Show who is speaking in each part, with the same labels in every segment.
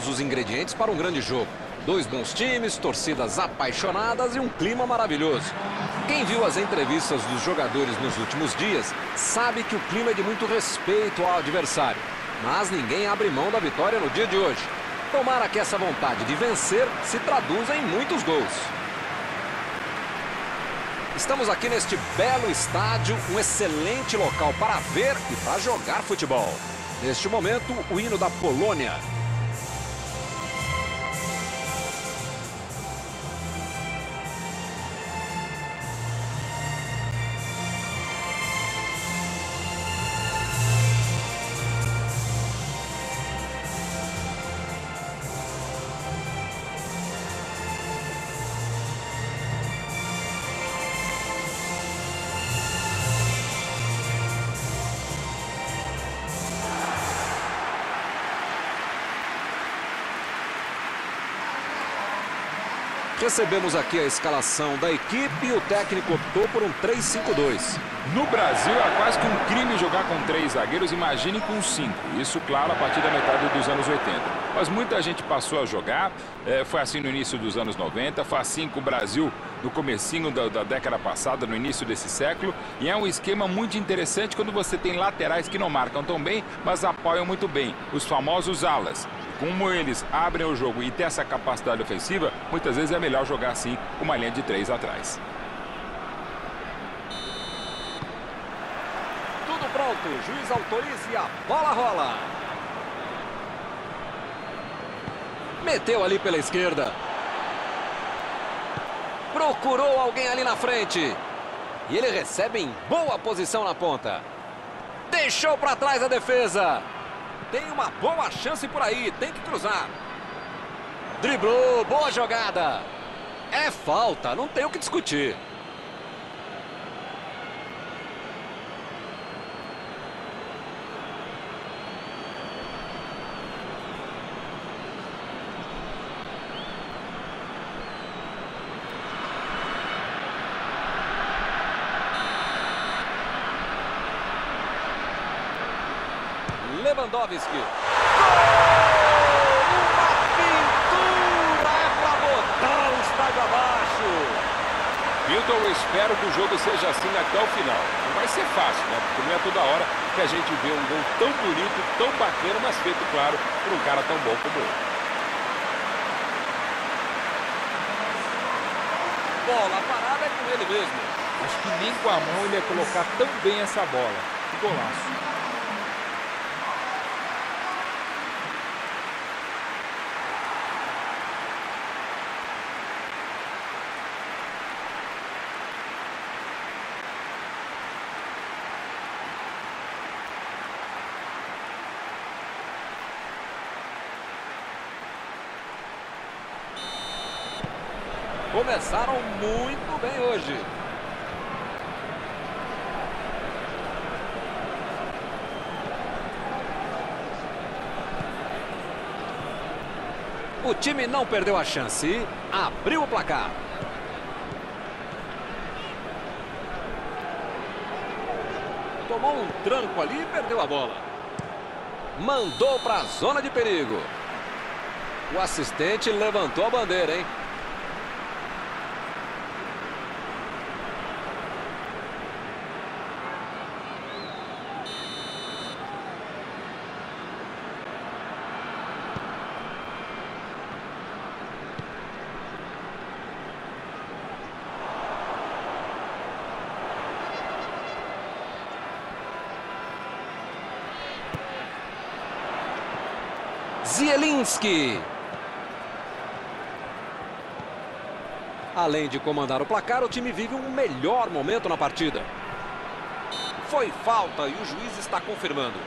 Speaker 1: todos os ingredientes para um grande jogo. Dois bons times, torcidas apaixonadas e um clima maravilhoso. Quem viu as entrevistas dos jogadores nos últimos dias sabe que o clima é de muito respeito ao adversário. Mas ninguém abre mão da vitória no dia de hoje. Tomara que essa vontade de vencer se traduza em muitos gols. Estamos aqui neste belo estádio, um excelente local para ver e para jogar futebol. Neste momento, o hino da Polônia. Recebemos aqui a escalação da equipe e o técnico optou por um 3-5-2.
Speaker 2: No Brasil é quase que um crime jogar com três zagueiros, imagine com cinco. Isso, claro, a partir da metade dos anos 80. Mas muita gente passou a jogar, é, foi assim no início dos anos 90, foi assim com o Brasil no comecinho da, da década passada, no início desse século. E é um esquema muito interessante quando você tem laterais que não marcam tão bem, mas apoiam muito bem. Os famosos alas como eles abrem o jogo e têm essa capacidade ofensiva, muitas vezes é melhor jogar assim uma linha de três atrás.
Speaker 1: Tudo pronto, juiz autoriza e a bola rola. Meteu ali pela esquerda. Procurou alguém ali na frente. E ele recebe em boa posição na ponta. Deixou para trás a defesa. Tem uma boa chance por aí, tem que cruzar. Driblou, boa jogada. É falta, não tem o que discutir. Lewandowski. Gol! Uma pintura! É pra botar o estádio abaixo.
Speaker 2: Milton, eu espero que o jogo seja assim até o final. Não vai ser fácil, né? Porque não é toda hora que a gente vê um gol tão bonito, tão bacana, mas feito, claro, por um cara tão bom como ele.
Speaker 1: Bola parada é com ele mesmo.
Speaker 3: Acho que nem com a mão ele ia colocar tão bem essa bola. Que golaço.
Speaker 1: Começaram muito bem hoje. O time não perdeu a chance abriu o placar. Tomou um tranco ali e perdeu a bola. Mandou para a zona de perigo. O assistente levantou a bandeira, hein? Zielinski. Além de comandar o placar, o time vive um melhor momento na partida. Foi falta e o juiz está confirmando.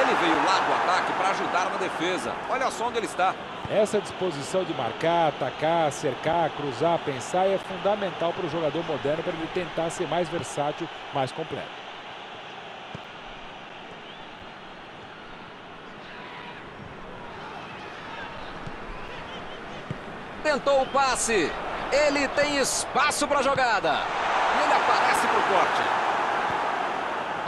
Speaker 1: Ele veio lá do ataque para ajudar na defesa. Olha só onde ele está.
Speaker 3: Essa disposição de marcar, atacar, cercar, cruzar, pensar é fundamental para o jogador moderno para ele tentar ser mais versátil, mais completo.
Speaker 1: Tentou o passe. Ele tem espaço para a jogada. E ele aparece para o corte.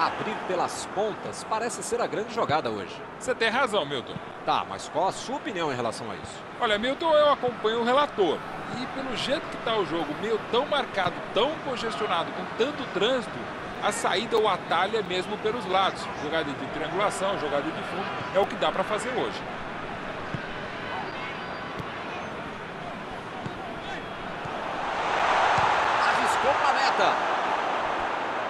Speaker 1: Abrir pelas pontas parece ser a grande jogada hoje.
Speaker 2: Você tem razão, Milton.
Speaker 1: Tá, mas qual a sua opinião em relação a isso?
Speaker 2: Olha, Milton, eu acompanho o relator. E pelo jeito que está o jogo, meio tão marcado, tão congestionado, com tanto trânsito, a saída ou atalho é mesmo pelos lados. Jogada de triangulação, jogada de fundo, é o que dá para fazer hoje.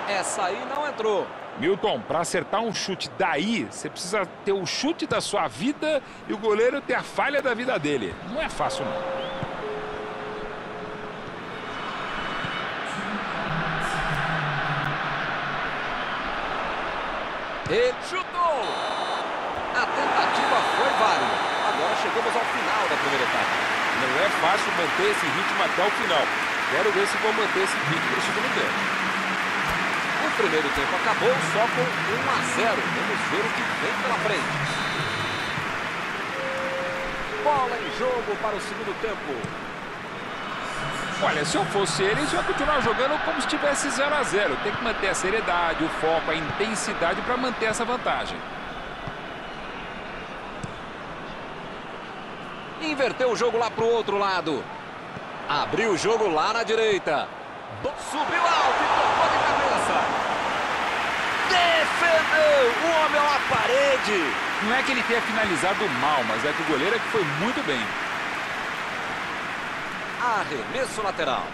Speaker 1: Essa aí não entrou.
Speaker 2: Milton, para acertar um chute daí, você precisa ter o chute da sua vida e o goleiro ter a falha da vida dele. Não é fácil, não.
Speaker 1: Ele chutou! A tentativa foi válida. Agora chegamos ao final da primeira etapa.
Speaker 2: Não é fácil manter esse ritmo até o final. Quero ver se vou manter esse ritmo para o segundo tempo
Speaker 1: primeiro tempo acabou só com 1 a 0. Vamos ver o que vem pela frente. Bola em jogo para o segundo tempo.
Speaker 2: Olha, se eu fosse eles, eu ia continuar jogando como se tivesse 0 a 0. Tem que manter a seriedade, o foco, a intensidade para manter essa vantagem.
Speaker 1: Inverteu o jogo lá para o outro lado. Abriu o jogo lá na direita. Subiu alto e tocou. Defendeu! O homem é uma parede!
Speaker 2: Não é que ele tenha finalizado mal, mas é que o goleiro é que foi muito bem.
Speaker 1: Arremesso lateral.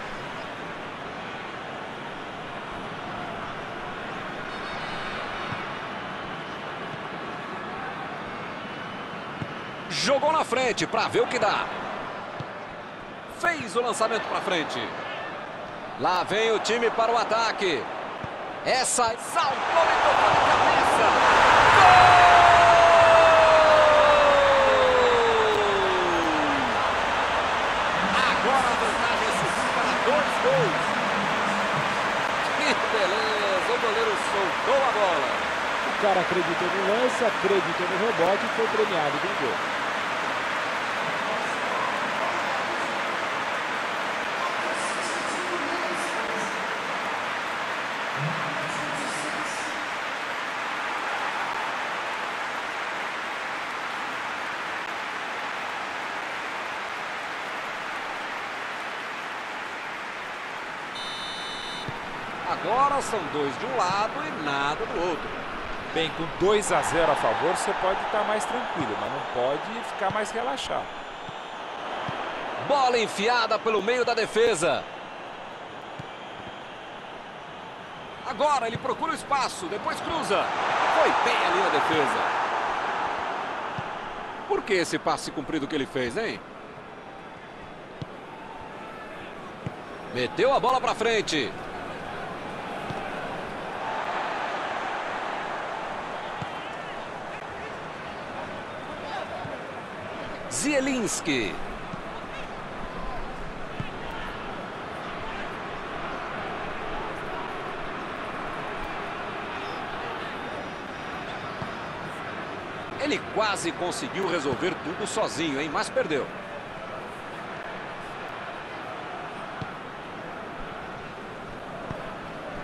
Speaker 1: Jogou na frente para ver o que dá. Fez o lançamento para frente. Lá vem o time para o ataque. Essa saltou e tocou de cabeça. Gol! Agora a vantagem subiu para dois gols. Que beleza! O goleiro soltou a bola.
Speaker 3: O cara acreditou no lance, acreditou no rebote e foi premiado com gol.
Speaker 1: Agora são dois de um lado e nada do outro.
Speaker 3: Bem, com 2 a 0 a favor, você pode estar mais tranquilo, mas não pode ficar mais relaxado.
Speaker 1: Bola enfiada pelo meio da defesa. Agora ele procura o espaço, depois cruza. Foi bem ali na defesa. Por que esse passe cumprido que ele fez, hein? Meteu a bola para frente. Zielinski. Ele quase conseguiu resolver tudo sozinho, hein? Mas perdeu.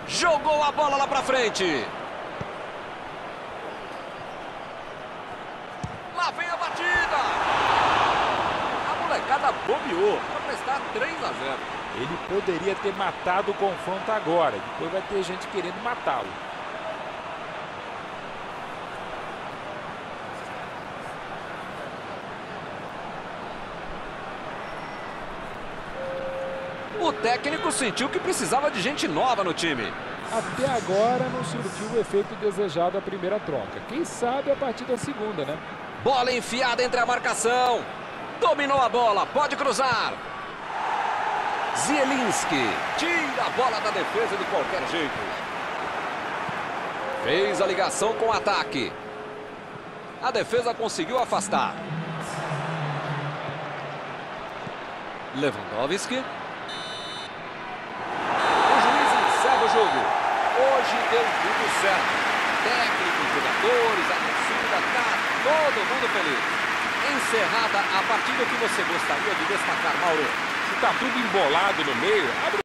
Speaker 1: Jogou a bola lá pra frente. Lá vem a batida. A molecada bobeou para prestar 3 a 0.
Speaker 3: Ele poderia ter matado o confronto agora. Depois vai ter gente querendo matá-lo.
Speaker 1: O técnico sentiu que precisava de gente nova no time.
Speaker 3: Até agora não surtiu o efeito desejado a primeira troca. Quem sabe a partir da segunda, né?
Speaker 1: Bola enfiada entre a marcação. Dominou a bola, pode cruzar. Zielinski tira a bola da defesa de qualquer jeito. Fez a ligação com o ataque. A defesa conseguiu afastar. Lewandowski. O juiz encerra o jogo. Hoje deu tudo certo. Técnicos, jogadores, a torcida, tá todo mundo feliz. Encerrada a partida, que você gostaria de destacar, Mauro?
Speaker 2: Tá tudo embolado no meio, abre